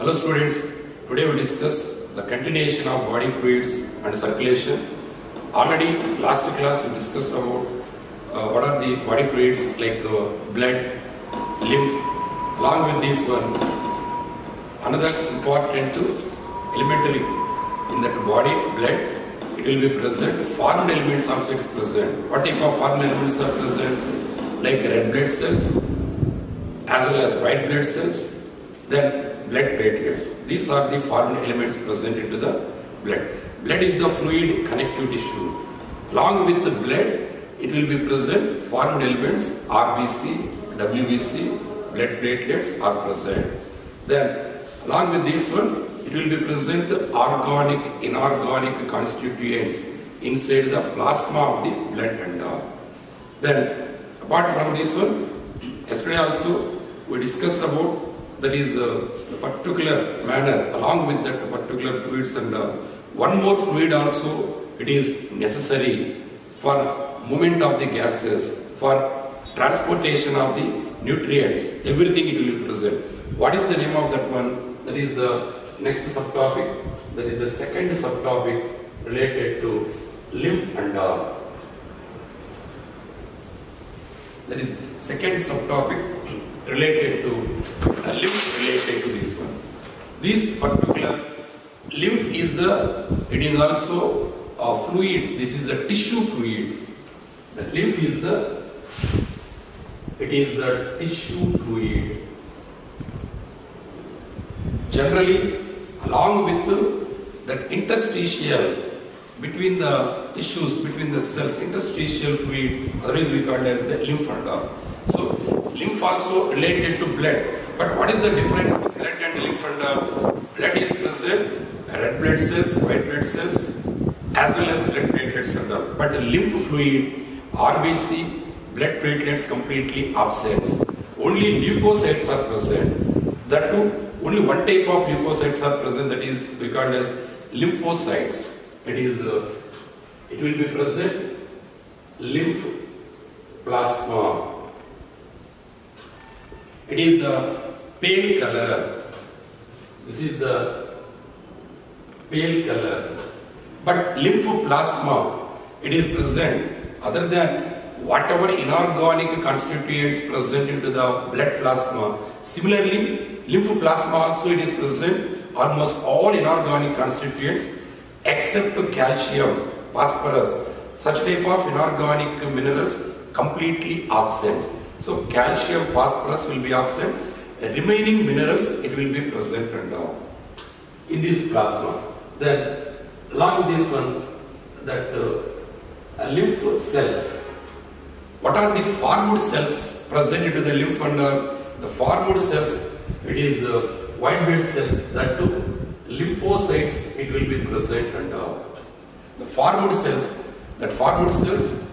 Hello students, today we discuss the continuation of body fluids and circulation. Already last class we discussed about uh, what are the body fluids like uh, blood, lymph. Along with this one, another important elementary in that body blood, it will be present. Formed elements also is present. What type of formed elements are present? Like red blood cells, as well as white blood cells, then blood platelets. These are the formed elements present into the blood. Blood is the fluid connective tissue. Along with the blood, it will be present formed elements RBC, WBC, blood platelets are present. Then, along with this one, it will be present organic, inorganic constituents inside the plasma of the blood and all. Then, apart from this one, yesterday also we discussed about that is uh, a particular manner along with that particular fluids and uh, one more fluid also it is necessary for movement of the gases for transportation of the nutrients everything it will present what is the name of that one? That is the next subtopic. That is the second subtopic related to lymph and all. That is second subtopic related to uh, lymph related to this one. This particular lymph is the, it is also a fluid, this is a tissue fluid. The lymph is the, it is the tissue fluid. Generally, along with that interstitial between the tissues, between the cells, interstitial fluid, otherwise we call it as the lymph. So, lymph also related to blood. But what is the difference blood and lymph and all? Blood is present, red blood cells, white blood cells, as well as blood platelets and all. But lymph fluid, RBC, blood platelets completely absent. Only leukocytes are present. That too, only one type of leukocytes are present that is regarded as lymphocytes. It is, uh, it will be present lymph plasma. It is the pale color. This is the pale color. But lymphoplasma, it is present other than whatever inorganic constituents present into the blood plasma. Similarly, lymphoplasma also it is present almost all inorganic constituents except calcium, phosphorus, such type of inorganic minerals completely absent. So calcium, phosphorus will be absent. Remaining minerals it will be present and all in this plasma. Then along this one, that uh, lymph cells. What are the formed cells present into the lymph and uh, the formed cells? It is uh, white blood cells. That too, lymphocytes it will be present and uh, the formed cells. That formed cells,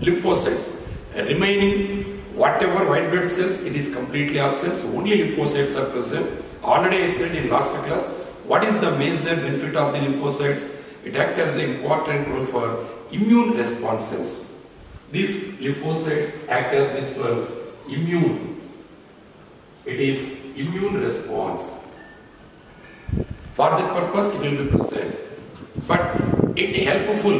lymphocytes. remaining whatever white blood cells, it is completely absent. So only lymphocytes are present. Already I said in last class, what is the major benefit of the lymphocytes? It acts as an important role for immune responses. These lymphocytes act as this one immune. It is immune response. For that purpose, it will be present. But it helpful.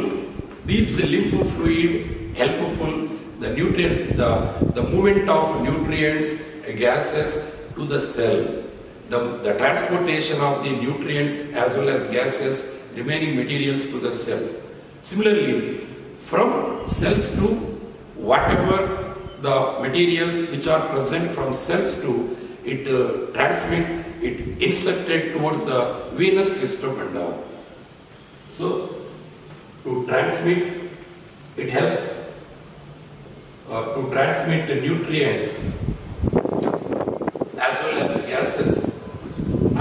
This lymph fluid helpful. The nutrients, the, the movement of nutrients, gases to the cell. The, the transportation of the nutrients as well as gases, remaining materials to the cells. Similarly, from cells to whatever the materials which are present from cells to it uh, transmit it inserted towards the venous system and. So to transmit it helps uh, to transmit the nutrients as well as gases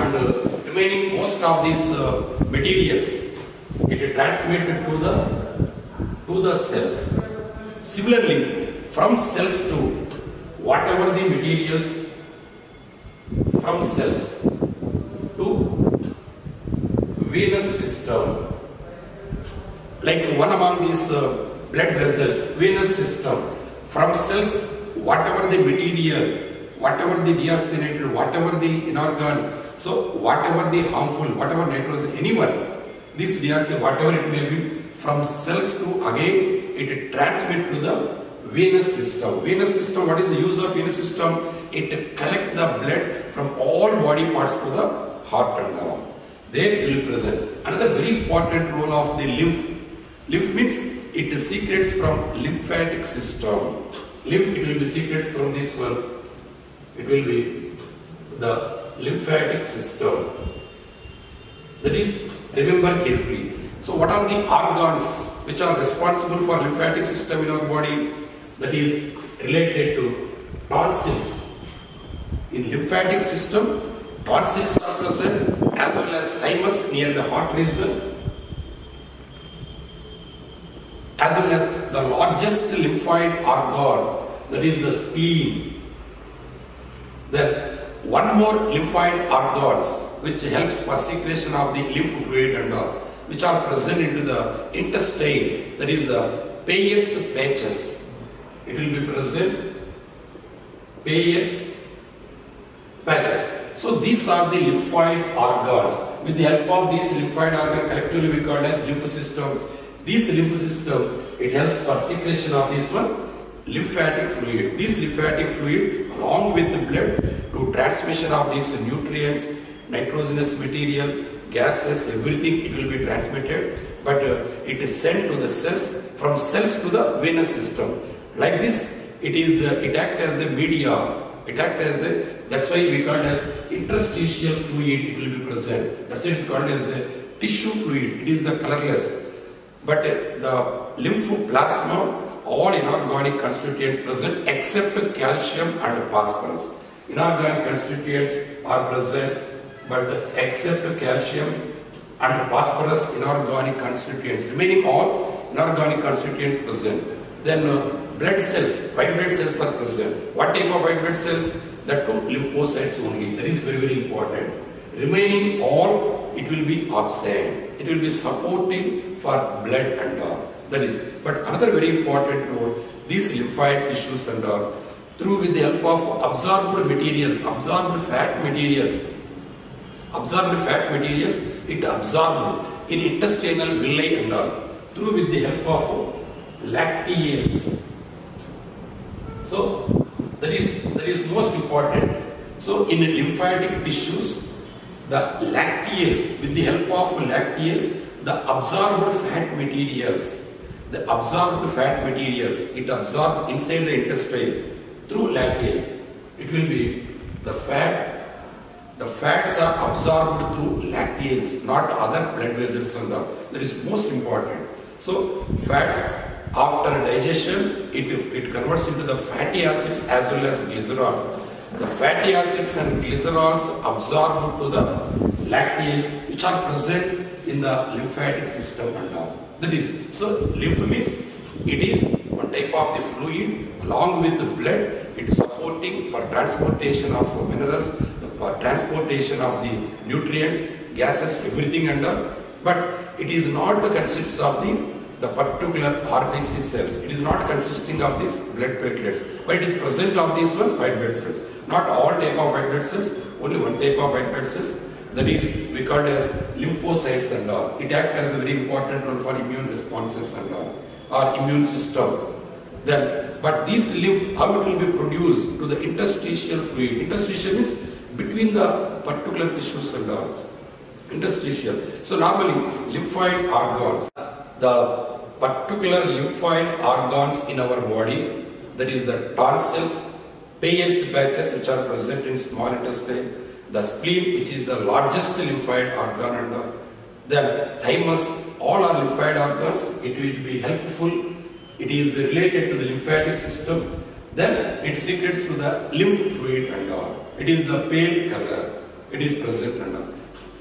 and uh, remaining most of these uh, materials it is transmitted to the to the cells. Similarly, from cells to whatever the materials from cells to venous system. Like one among these uh, blood vessels, venous system, from cells, whatever the material, whatever the deoxygenated, whatever the inorganic, So whatever the harmful, whatever nitrogen, anyone, this reaction, whatever it may be, from cells to again it transmit to the venous system. Venous system, what is the use of venous system? It collect the blood from all body parts to the heart and down. There it will present. Another very important role of the lymph. Lymph means it secretes from lymphatic system. Lymph, it will be secretes from this one. It will be the lymphatic system. That is, remember carefully. So what are the organs which are responsible for lymphatic system in our body? That is related to tonsils. In lymphatic system, tonsils are present as well as thymus near the heart region as well as the largest lymphoid organ that is the spleen. Then one more lymphoid organs which helps for secretion of the lymph fluid and all, which are present into the intestine that is the Peyer's patches. It will be present Peyer's patches. So these are the lymphoid organs. With the help of these lymphoid organ collectively we call as lymph system. This lymph system it helps for secretion of this one lymphatic fluid. This lymphatic fluid along with the blood to transmission of these nutrients, nitrogenous material, gases, everything it will be transmitted. But uh, it is sent to the cells from cells to the venous system. Like this it is uh, it act as the media. It act as a that's why we call it as interstitial fluid it will be present. That's why it is called as a tissue fluid. It is the colorless but uh, the lymphoplasma all inorganic constituents present except calcium and phosphorus. Inorganic constituents are present but except calcium and phosphorus inorganic constituents. Remaining all inorganic constituents present. Then uh, blood cells, white blood cells are present. What type of white blood cells? The two lymphocytes only. That is very very important. Remaining all it will be absent. It will be supporting for blood and all. That is, but another very important role, these lymphoid tissues and all, through with the help of absorbed materials, absorbed fat materials, absorbed fat materials, it absorbed in intestinal villi and all, through with the help of lacteals. So, that is, that is most important. So, in lymphatic tissues, the lacteals, with the help of lacteals, the absorbed fat materials, the absorbed fat materials, it absorbed inside the intestine through lacteals. It will be the fat, the fats are absorbed through lacteals, not other blood vessels and. That is most important. So, fats after digestion, it, it converts into the fatty acids as well as glycerols. The fatty acids and glycerols absorb to the lacteals which are present in the lymphatic system and all. That is, so lymph means it is one type of the fluid along with the blood. It is supporting for transportation of minerals, for transportation of the nutrients, gases, everything under. But it is not consists of the the particular RBC cells. It is not consisting of these blood platelets, but it is present of these one white blood cells. Not all type of white blood cells, only one type of white blood cells. That is, we call as lymphocytes and all. It acts as a very important role for immune responses and all, or immune system. Then, but this lymph, how it will be produced to the interstitial fluid. Interstitial is between the particular tissues and all. Interstitial. So normally, lymphoid organs, the particular lymphoid organs in our body, that is the tonsils, Peyer's patches which are present in small intestine, the spleen which is the largest lymphoid organ and the thymus, all are lymphoid organs, it will be helpful, it is related to the lymphatic system, then it secretes to the lymph fluid and all. It is the pale color, it is present and all.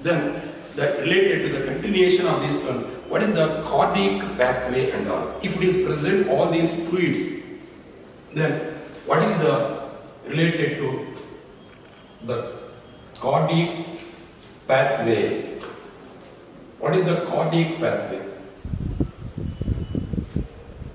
Then that related to the continuation of this one, what is the cardiac pathway and all. If it is present all these fluids, then what is the related to the cardiac pathway? What is the cardiac pathway?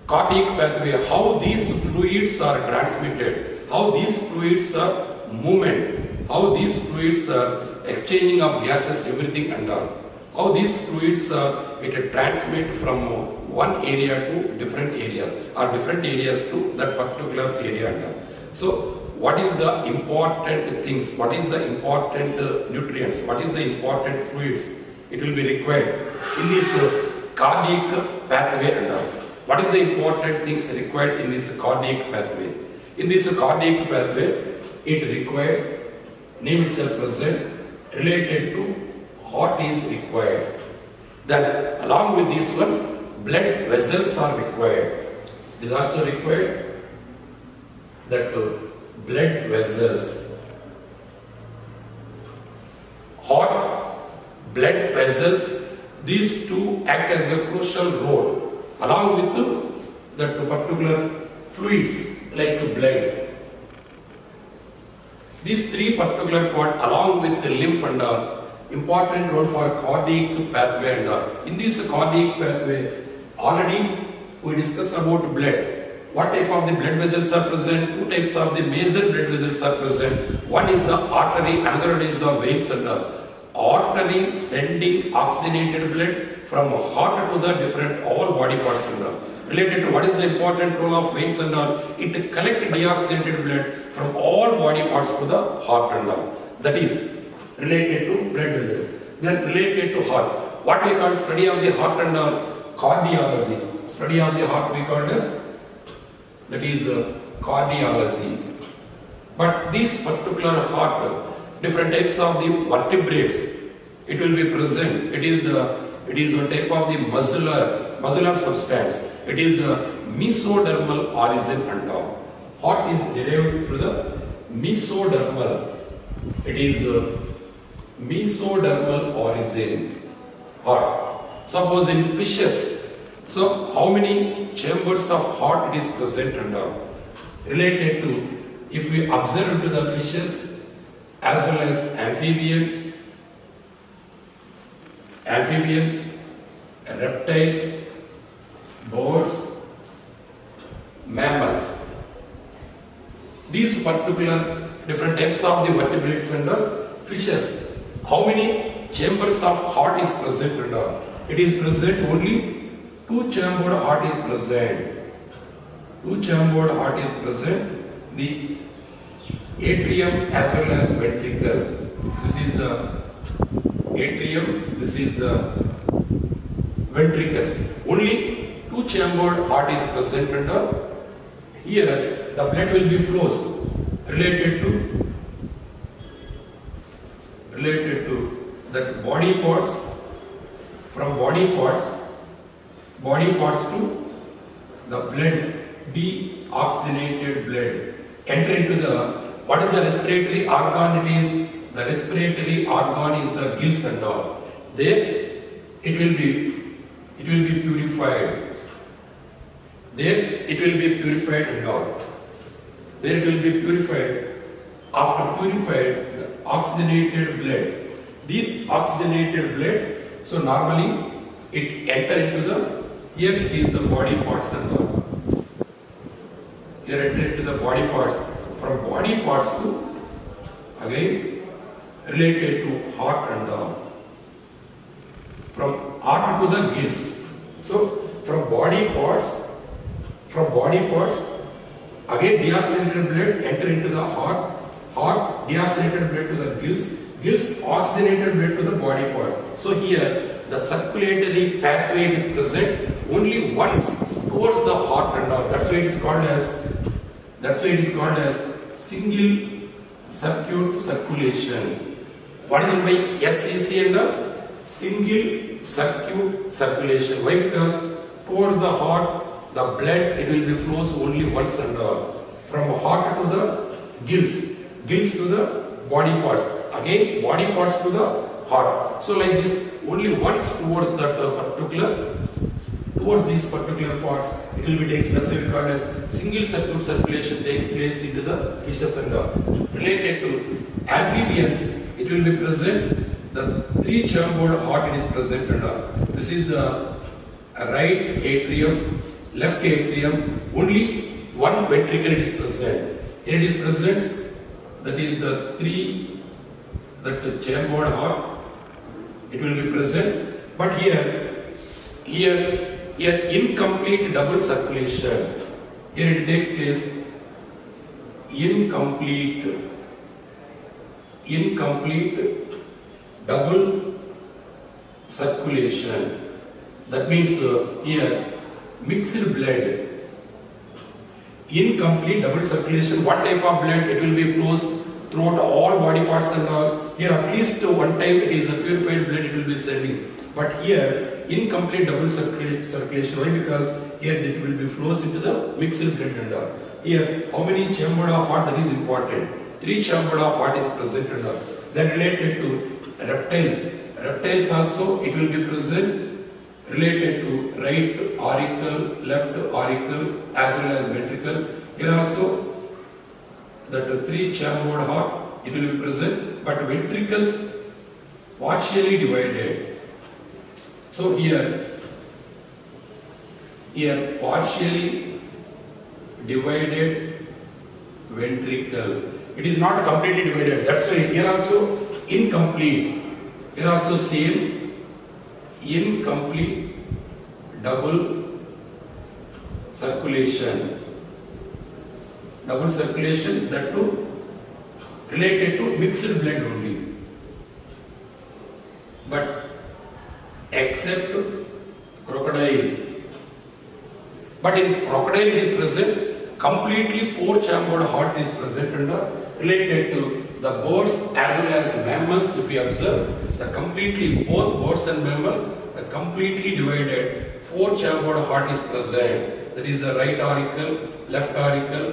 Cardiac pathway, how these fluids are transmitted, how these fluids are movement, how these fluids are exchanging of gases, everything and all. How these fluids are, it transmit from one area to different areas or different areas to that particular area and all. So what is the important things? What is the important nutrients? What is the important fluids? It will be required in this uh, cardiac pathway and all. What is the important things required in this cardiac pathway? In this cardiac pathway, it required name itself present related to heart is required. Then along with this one, blood vessels are required. It is also required that uh, blood vessels, heart, blood vessels, these two act as a crucial role along with the, particular fluids like blood. These three particular part along with the lymph and all important role for cardiac pathway and all. In this cardiac pathway already we discussed about blood. What type of the blood vessels are present? Two types of the major blood vessels are present. One is the artery, another one is the and all. Artery sending oxygenated blood from heart to the different all body parts all. Related to what is the important role of veins and all, it collect deoxygenated blood from all body parts to the heart and all. That is related to blood vessels. Then related to heart. What we call study of the heart and all, cardiology. Study of the heart we call as that is uh, cardiology. But this particular heart, different types of the vertebrates, it will be present. It is the it is a type of the muscular muscular substance. It is the mesodermal origin and all. Heart is derived through the mesodermal. It is uh, mesodermal origin. Heart. Suppose in fishes, so how many chambers of heart it is present under? Related to, if we observe to the fishes as well as amphibians, amphibians, reptiles, birds, mammals. These particular different types of the vertebrates the fishes. How many chambers of heart is present under? It is present only two chambered heart is present. Two chambered heart is present. The atrium as well as ventricle. This is the atrium, this is the ventricle. Only two chambered heart is present and. Here the blood will be flows related to related to that body parts from body parts body parts to the blood deoxygenated blood. Enter into the what is the respiratory organ it is? The respiratory organ is the gills and all. There it will be it will be purified. There it will be purified and all. There it will be purified. After purified the oxygenated blood. This oxygenated blood so normally it enter into the here is the body parts all here enter into the body parts. From body parts to again related to heart and all from heart to the gills. So from body parts from body parts again deoxygenated blood enter into the heart heart deoxygenated blood to the gills gills oxygenated blood to the body parts. So here the circulatory pathway is present only once towards the heart and all. That's why it is called as that's why it is called as single circuit circulation. What is it by SCC and the single circuit circulation? Why? Because towards the heart the blood it will be flows only once and all. From heart to the gills gills to the body parts. Again body parts to the heart. So like this only once towards that uh, particular towards these particular parts it will be taken we call as single circuit circulation takes place into the and all related to amphibians it will be present the three chambered heart it is present all. This is the right atrium left atrium only one ventricle it is present. Here it is present that is the three that chambered heart, it will be present. But here, here, here incomplete double circulation. Here it takes place incomplete, incomplete double circulation. That means uh, here mixed blood, incomplete double circulation. What type of blood? It will be flows throughout all body parts and all. Here at least one time it is a purified blood it will be sending. But here incomplete double circula- circulation. Why? Because here it will be flows into the mixed blood and all. Here how many chambered of heart that is important. Three chambered of heart is present and all. Then related to reptiles. Reptiles also it will be present related to right auricle, left auricle as well as ventricle. Here also that three chambered heart it will be present but ventricles partially divided. So here here partially divided ventricle. It is not completely divided. That's why here also incomplete. Here also same incomplete double circulation. Double circulation that too related to mixed blood only. But except crocodile. But in crocodile it is present completely four chambered heart is present and uh, related to the birds as well as mammals if we observe the completely both birds and mammals the completely divided four chambered heart is present that is the right auricle left auricle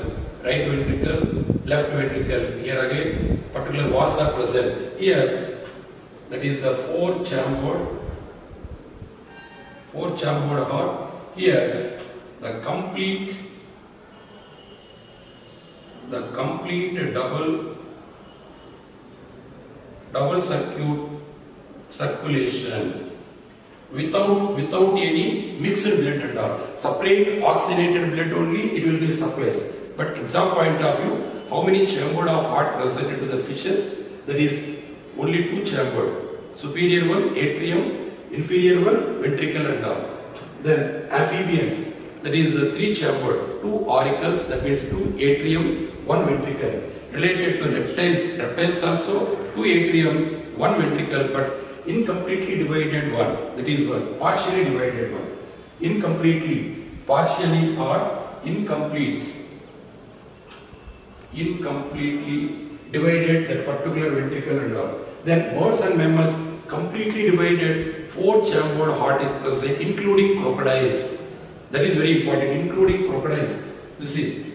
right ventricle left ventricle here again particular walls are present. Here that is the four chambered four chambered heart. Here the complete the complete double double circuit circulation without without any mixed blood and all. Separate oxygenated blood only it will be supplies but exam point of view how many chambered of heart present into the fishes? There is only two chambered superior one atrium. Inferior one ventricle and all then amphibians. That is uh, three chambered two auricles that means two atrium one ventricle. Related to reptiles reptiles also two atrium one ventricle but incompletely divided one. That is one partially divided one. Incompletely. Partially or incomplete incompletely divided that particular ventricle and all. Then birds and mammals completely divided four chambered heart is present including crocodiles. That is very important including crocodiles. This is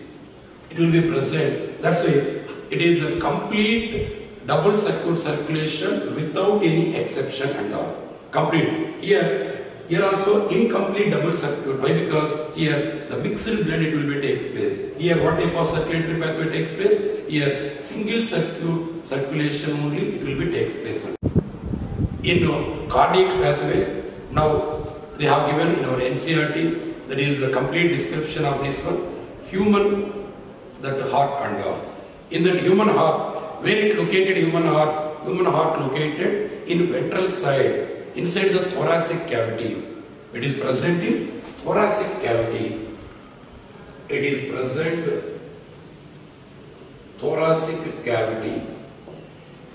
it will be present. That's why it is a complete double circuit circulation without any exception and all. Complete. Here here also incomplete double circuit. Why? Because here the mixed blood it will be takes place. Here what type of circulatory pathway takes place? Here single circuit circulation only it will be takes place. In cardiac pathway now they have given in our NCERT that is the complete description of this one human that heart and all in that human heart where it located human heart human heart located in ventral side inside the thoracic cavity it is present in thoracic cavity. It is present thoracic cavity.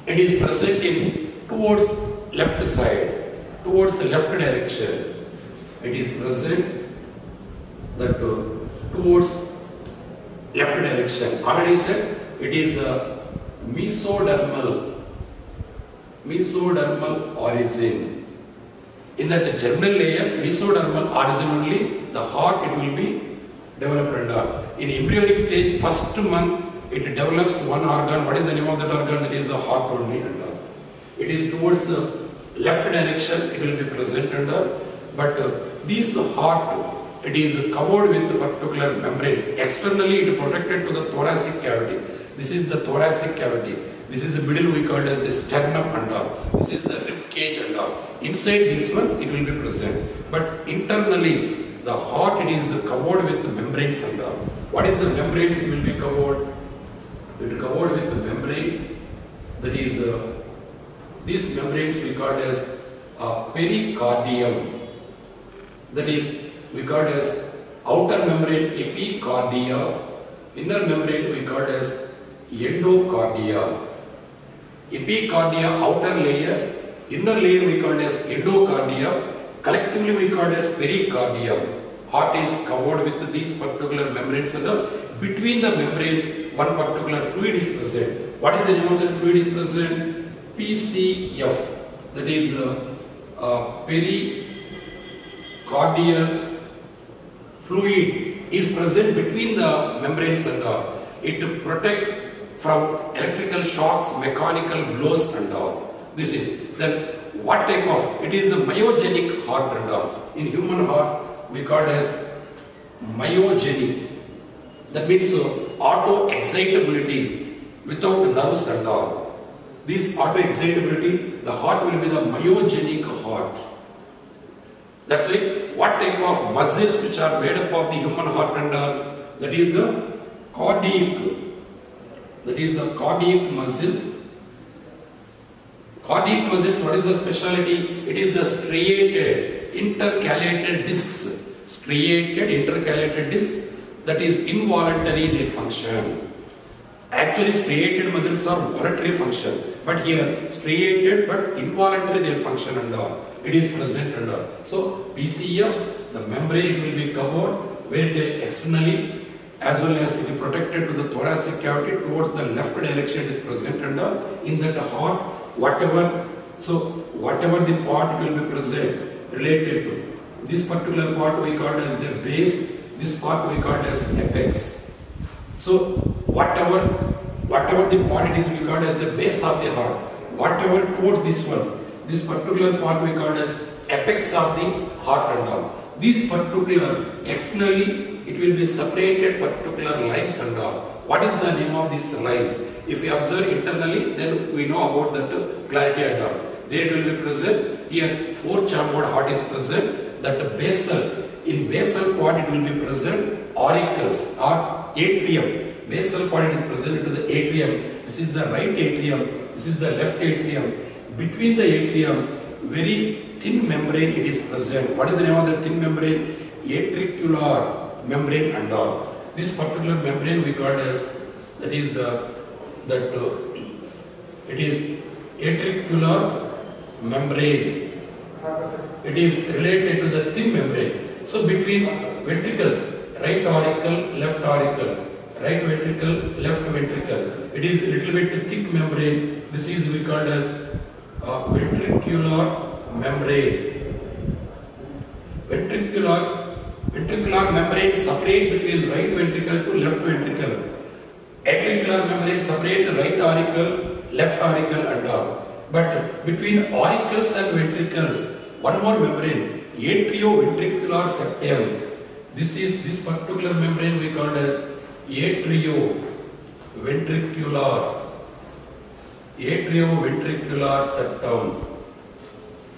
It is present in towards left side towards the left direction. It is present that towards left direction. Already said it is the mesodermal mesodermal origin in that germinal layer mesodermal origin only the heart it will be developed all. in embryonic stage first month it develops one organ what is the name of that organ that is the heart only all. it is towards the left direction it will be present all. but uh, this heart it is covered with particular membranes externally it is protected to the thoracic cavity this is the thoracic cavity. This is the middle we call as the sternum and all. This is the rib cage and all. Inside this one it will be present. But internally the heart it is covered with the membranes and all. What is the membranes it will be covered? It will be covered with the membranes that is uh, These membranes we call as uh, pericardium. That is, we call as outer membrane epicardia, inner membrane we call as endocardia. Epicardia outer layer, inner layer we call as endocardium, collectively we call as pericardium. Heart is covered with these particular membranes and between the membranes one particular fluid is present. What is the name of the fluid is present? PCF. That is uh, uh, pericardial fluid is present between the membranes and all. It to protect from electrical shocks, mechanical blows and all. This is then what type of it is the myogenic heart and all. In human heart we call as myogenic. That means uh, auto excitability without nerves and all. This auto excitability, the heart will be the myogenic heart. That's why what type of muscles which are made up of the human heart and all, that is the cardiac. That is the cardiac muscles. Cardiac muscles, what is the speciality? It is the striated, intercalated discs. Striated, intercalated discs that is involuntary their function. Actually striated muscles are voluntary function. But here striated but involuntary their function and all. It is present all. So PCF, the membrane it will be covered very externally as well as it is protected to the thoracic cavity towards the left direction it is present and. In that heart, whatever, so whatever the part will be present related to this particular part we call as the base, this part we call as apex. So whatever whatever the part it is we call as the base of the heart, whatever towards this one, this particular part we call as apex of the heart and all. These particular externally it will be separated particular lines and all. What is the name of these lines? If we observe internally, then we know about that clarity and all. There will be present. Here four chambered heart is present. That basal in basal part it will be present auricles or atrium. Basal part is present to the atrium. This is the right atrium. This is the left atrium. Between the atrium, very thin membrane it is present. What is the name of the thin membrane? Atricular membrane and all. This particular membrane we call as that is the that uh, it is atricular membrane. It is related to the thin membrane. So between ventricles, right auricle, left auricle, right ventricle, left ventricle. It is little bit thick membrane. This is we called as uh, ventricular membrane. Ventricular ventricular membrane separate between right ventricle to left ventricle. Atricular membrane separate right auricle, left auricle and all. But between auricles and ventricles, one more membrane, atrioventricular septum. This is this particular membrane we called as atrioventricular atrioventricular septum.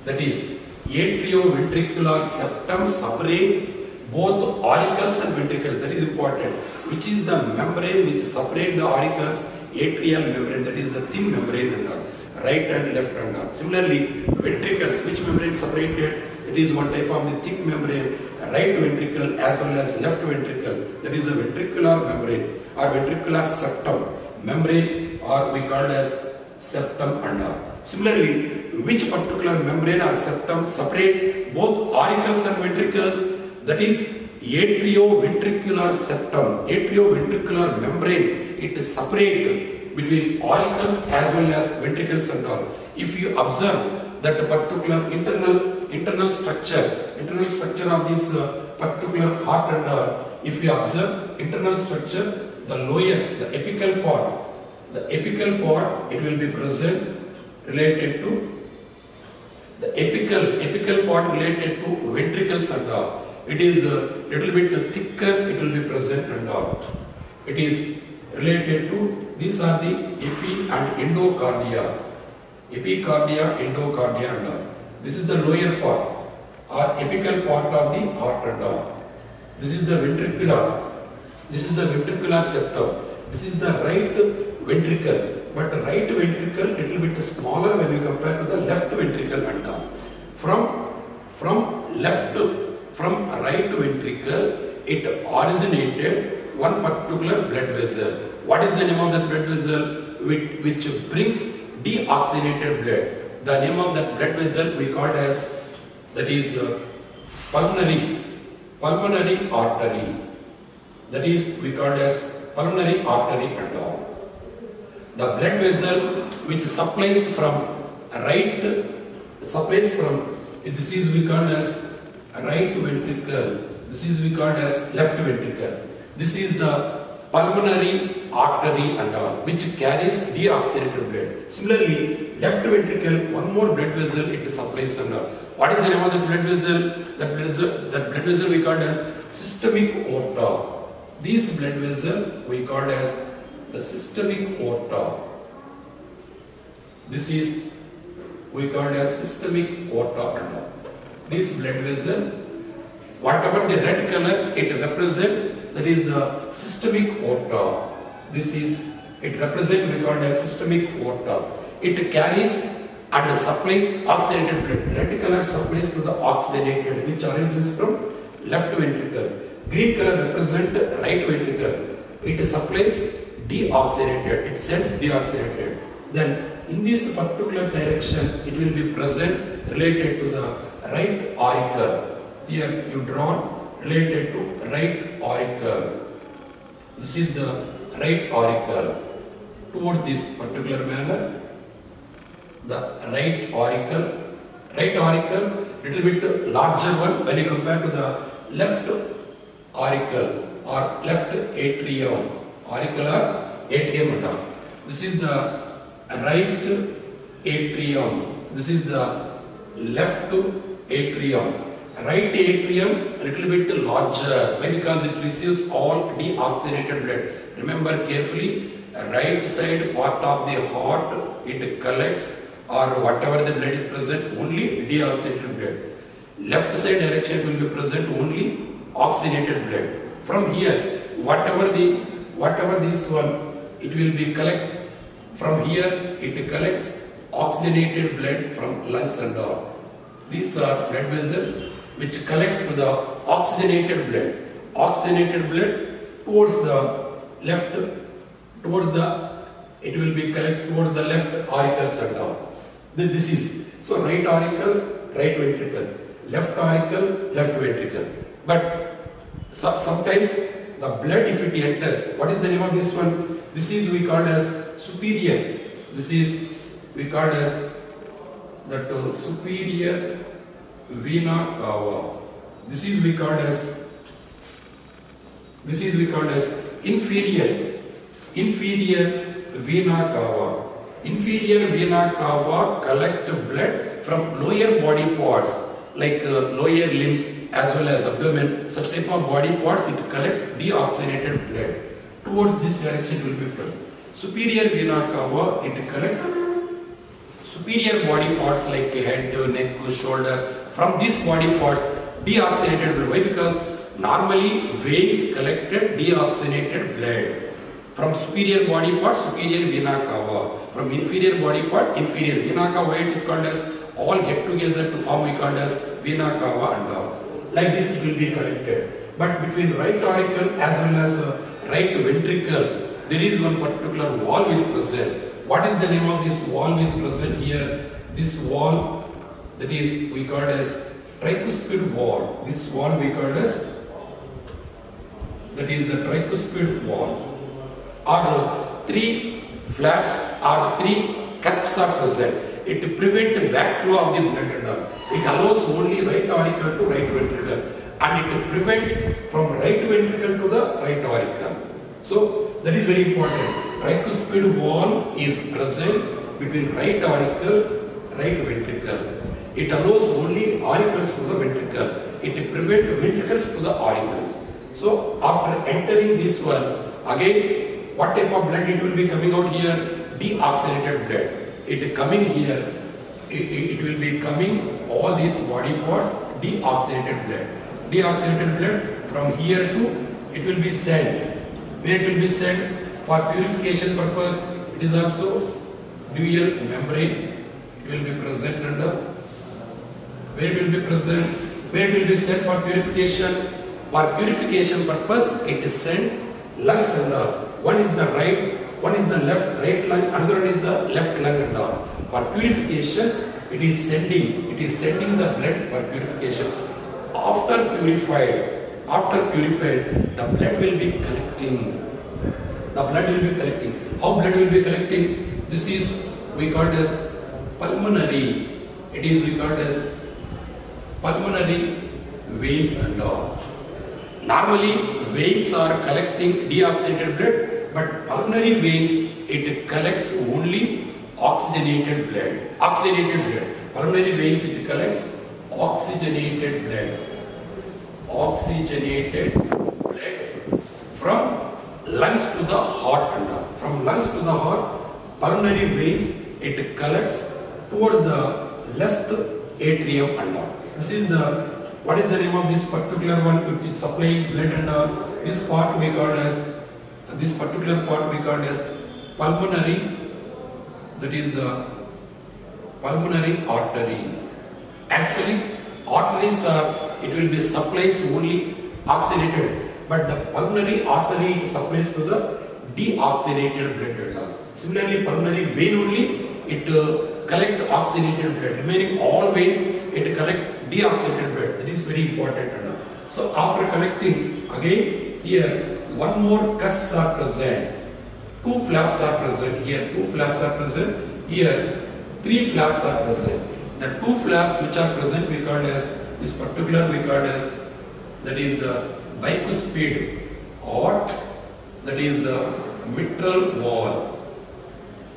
That is atrioventricular septum separate both auricles and ventricles. That is important. Which is the membrane which separate the auricles, atrial membrane. That is the thin membrane and all. Right and left and all. Similarly, ventricles. Which membrane separated? It is one type of the thick membrane. Right ventricle as well as left ventricle. That is the ventricular membrane or ventricular septum. Membrane or we call as septum and all. Similarly, which particular membrane or septum separate both auricles and ventricles? That is atrioventricular septum, atrioventricular membrane. It is separate between auricles as well as and all. If you observe that particular internal internal structure, internal structure of this uh, particular heart and if you observe internal structure, the lower, the apical part, the apical part, it will be present related to the apical apical part related to and all. It is a little bit thicker, it will be present and all. It is related to these are the epi and endocardia. Epicardia, endocardia and all. This is the lower part or apical part of the heart and all. This is the ventricular. This is the ventricular septum. This is the right ventricle. but right ventricle little bit smaller when you compare to the left ventricle and down. From from left from right ventricle, it originated one particular blood vessel. What is the name of that blood vessel? Which, which brings deoxygenated blood. The name of that blood vessel we call as that is uh, pulmonary pulmonary artery. That is we call as pulmonary artery and all. The blood vessel which supplies from right supplies from this is we call as right ventricle. This is we called as left ventricle. This is the pulmonary artery and all which carries deoxygenated blood. Similarly, left ventricle one more blood vessel it supplies and all. What is the name of the blood vessel? That blood vessel, that blood vessel we called as systemic aorta. These blood vessel we called as the systemic aorta. This is we called as systemic aorta and all. This blood vessel, whatever the red color it represent, that is the systemic aorta. This is it represent we called as systemic aorta. It carries and supplies oxygenated blood. Red color supplies to the oxygenated which arises from left ventricle. Green color represent right ventricle. It supplies deoxygenated. It sends deoxygenated. Then in this particular direction it will be present related to the right auricle. Here you drawn related to right auricle. This is the right auricle. Towards this particular manner the right auricle. Right auricle little bit larger one when you compare to the left auricle or left atrium. Auricle or atrium. This is the right atrium. This is the left atrium. Right atrium a little bit larger. Because it receives all deoxygenated blood. Remember carefully, right side part of the heart it collects or whatever the blood is present only deoxygenated blood. Left side direction will be present only oxygenated blood. From here, whatever the whatever this one, it will be collect from here it collects oxygenated blood from lungs and all. These are blood vessels which collects to the oxygenated blood. Oxygenated blood towards the left, towards the, it will be collects towards the left all. This, this is, so right auricle, right ventricle, left auricle, left ventricle. But so, sometimes the blood if it enters, what is the name of this one? This is we called as superior. This is we called as that uh, superior vena cava. This is called as this is called as inferior inferior vena cava. Inferior vena cava collect blood from lower body parts like uh, lower limbs as well as abdomen. Such type of body parts it collects deoxygenated blood. Towards this direction will be flow. Superior vena cava it collects superior body parts like head, neck, shoulder. From these body parts, deoxygenated blood. Why? Because normally veins collected deoxygenated blood. From superior body part, superior vena cava. From inferior body part, inferior vena cava. It is called as all get together to form we called as vena cava and all. Like this it will be collected. But between right auricle as well as uh, right ventricle, there is one particular wall is present. What is the name of this wall is present here? This wall that is we called as tricuspid wall. This wall we called as that is the tricuspid wall. Or three flaps or three cusps are present. It prevents backflow of the blood and all. It allows only right auricle to right ventricle and it prevents from right ventricle to the right auricle. So that is very important. Tricuspid wall is present between right auricle, right ventricle. It allows only auricles to the ventricle. It prevents ventricles to the auricles. So after entering this one, again what type of blood it will be coming out here? Deoxygenated blood. It coming here, it, it, it will be coming all these body parts deoxygenated blood. Deoxygenated blood from here to it will be sent. Where it will be sent? For purification purpose, it is also dual membrane. Will be present under. Where it will be present? Where it will be sent for purification? For purification purpose, it is sent lungs and all. One is the right, one is the left right lung, another one is the left lung and all. For purification, it is sending, it is sending the blood for purification. After purified, after purified, the blood will be collecting. The blood will be collecting. How blood will be collecting? This is we call as pulmonary. It is we call as pulmonary veins and all. Normally, veins are collecting deoxygenated blood, but pulmonary veins it collects only oxygenated blood. Oxygenated blood. Pulmonary veins it collects oxygenated blood. Oxygenated blood from lungs to the From lungs to the heart, pulmonary veins it collects towards the left atrium and. This is the what is the name of this particular one which is supplying blood and all. This part we call as this particular part we call as pulmonary that is the pulmonary artery. Actually, arteries are it will be supplies only oxygenated, but the pulmonary artery supplies to the deoxygenated blood all. Similarly, pulmonary vein only it uh, collect oxygenated blood. Remaining all veins it collect deoxygenated blood. That is very important. So after collecting again here one more cusps are present. Two flaps are present here. Two flaps are present here. Three flaps are present. The two flaps which are present we call as this particular we call as that is the bicuspid or that is the mitral wall.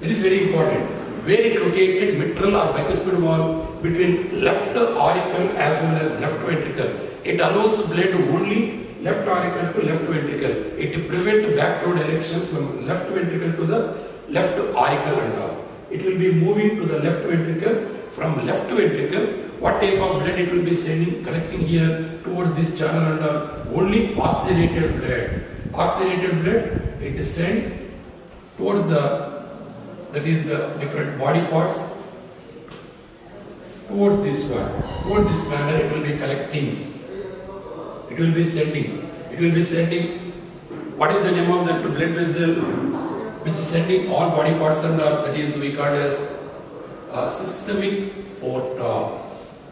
It is very important. Where it located mitral or bicuspid wall between left auricle as well as left ventricle. It allows blood only left auricle to left ventricle. It prevents backflow direction from left ventricle to the left auricle and all. It will be moving to the left ventricle. From left ventricle, what type of blood it will be sending, collecting here towards this channel and all. Only oxygenated blood. Oxygenated blood, it is sent towards the, that is the different body parts towards this one. Towards this manner it will be collecting. It will be sending. It will be sending. What is the name of that blood vessel which is sending all body parts all that is we call as uh, systemic aorta.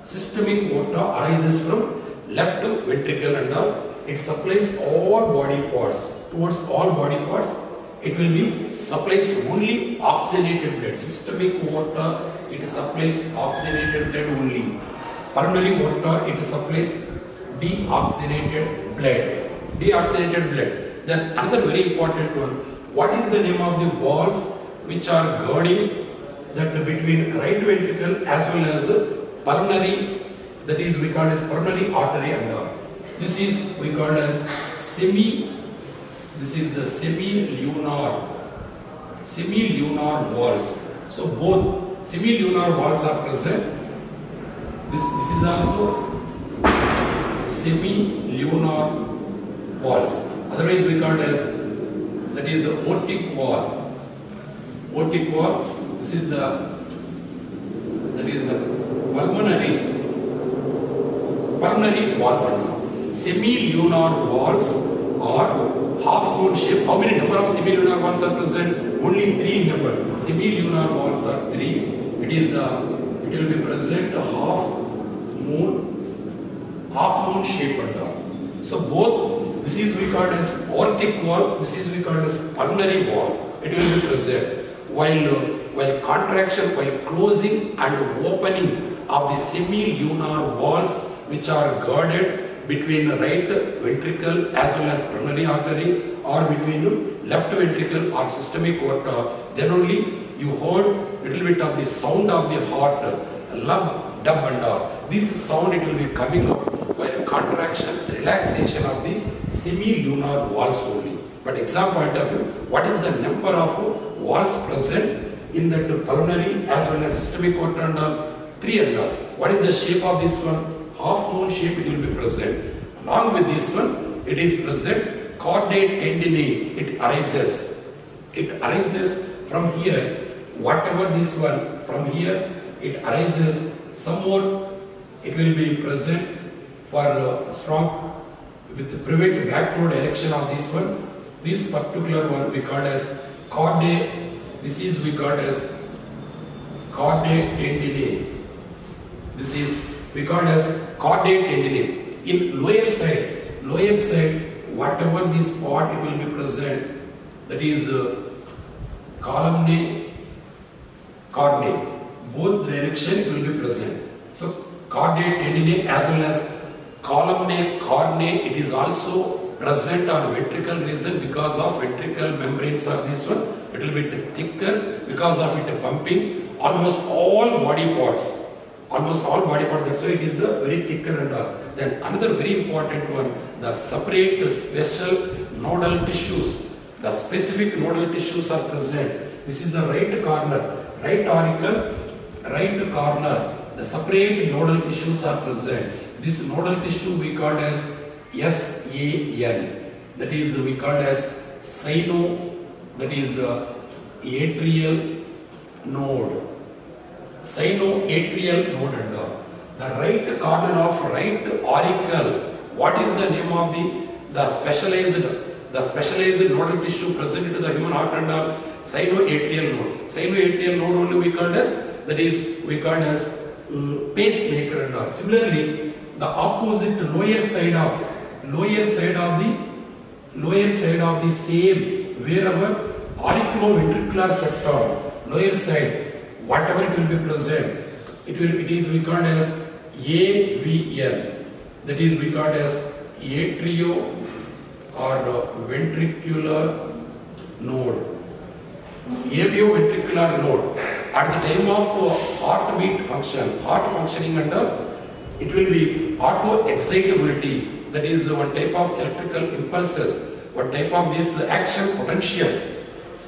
Systemic aorta arises from left ventricle and all. It supplies all body parts. Towards all body parts, it will be supplies only oxygenated blood. Systemic aorta, it supplies oxygenated blood only. Pulmonary aorta, it supplies deoxygenated blood. Deoxygenated blood. Then another very important one. What is the name of the walls which are girding that between right ventricle as well as pulmonary that is we call as pulmonary artery and all. This is we call as semi this is the semi-lunar semi-lunar walls. So both semi-lunar walls are present. This this is also semi-lunar walls. Otherwise we call as that is the aortic wall. Aortic wall. This is the that is the pulmonary pulmonary wall. Semi-lunar walls or half moon shape. How many number of semi-lunar walls are present? Only three number. Semi-lunar walls are three. It is the it will be present half moon, half moon shape and all. So both this is call as aortic wall. This is call as pulmonary wall. It will be present while while contraction, while closing and opening of the semi-lunar walls which are girded between the right ventricle as well as pulmonary artery or between left ventricle or systemic aorta, uh, then only you heard little bit of the sound of the heart, uh, lub, dub and all. This sound it will be coming out while contraction, relaxation of the semilunar walls only. But exam point of view, what is the number of walls present in that pulmonary as well as systemic aorta and all? Three and all. What is the shape of this one? Half moon shape it will be present. Along with this one, it is present chordae tendineae. It arises. It arises from here, whatever this one, from here it arises some more, it will be present for uh, strong, with prevent backflow direction of this one. This particular one we call as chordae, this is we call as chordae tendineae. This is we call as chordae tendineae. In lower side, lower side, whatever this part it will be present, that is uh, columnae, chordae. Both direction it will be present. So chordae tendineae as well as columnae, carneae, it is also present on ventricle region because of ventricle membranes of this one little bit thicker because of it pumping almost all body parts almost all body parts that's why it is a very thicker and then another very important one the separate special nodal tissues. The specific nodal tissues are present. This is the right corner right auricle right corner. The separate nodal tissues are present. This nodal tissue we call as SAN that is we call as sino that is uh, atrial node sinoatrial node and all. the right corner of right auricle what is the name of the the specialized the specialized nodal tissue present to the human heart and all? Sinoatrial node. Sinoatrial node only we call as that is we call as um, pacemaker and all. Similarly the opposite lower side of lower side of the lower side of the same wherever auriculoventricular septum lower side whatever it will be present it will it is recorded as AVN, that is recorded as atrio or ventricular node. Avioventricular node. At the time of uh, heartbeat function heart functioning under it will be auto excitability that is one type of electrical impulses one type of this action potential.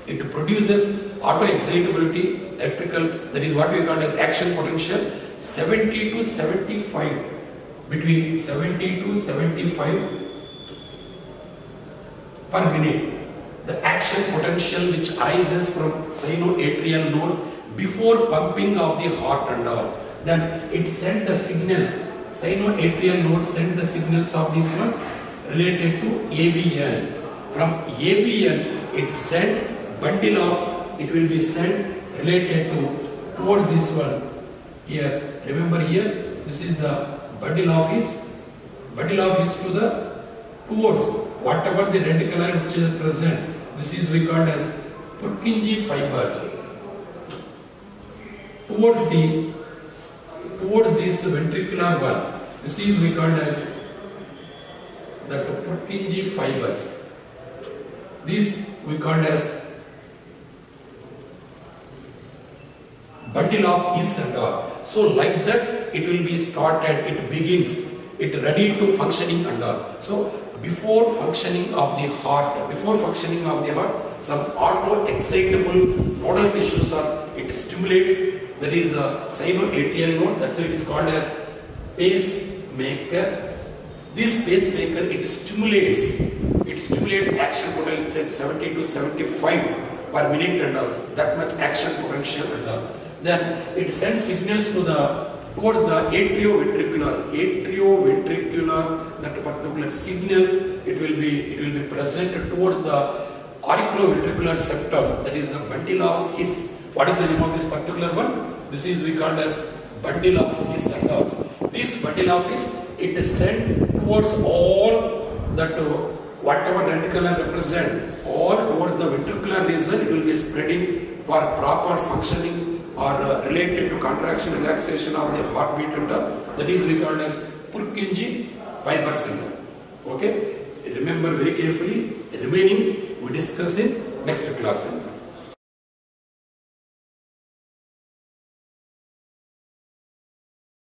It produces auto excitability electrical that is what we call as action potential 70 to 75 between 70 to 75 per minute. The action potential which arises from sinoatrial node before pumping of the heart and all. Then it sent the signals sinoatrial node sent the signals of this one related to AVN from AVN it sent bundle of it will be sent related to toward this one. Here remember here this is the bundle of His bundle of His to the towards whatever the red color which is present. This is called as Purkinje fibers. Towards the towards this ventricular one this is we called as the Purkinje fibers. These we called as bundle of His and all. So like that it will be started, it begins, it ready to functioning and all. So before functioning of the heart, before functioning of the heart, some auto excitable nodal tissues are, it stimulates, there is a sinoatrial node, that's why it is called as pacemaker. This pacemaker, it stimulates, it stimulates action potential 70 to 75 per minute and all, that much action potential and all then it sends signals to the towards the atrioventricular. Atrioventricular that particular signals it will be it will be present towards the auriculoventricular septum that is the bundle of His. What is the name of this particular one? This is we called as bundle of His septum this bundle of His it is sent towards all that uh, whatever red color represent all towards the ventricular region it will be spreading for proper functioning or uh, related to contraction relaxation of the heartbeat and all. that is we called as Purkinje fiber system. Okay, remember very carefully. The remaining we discuss in next class.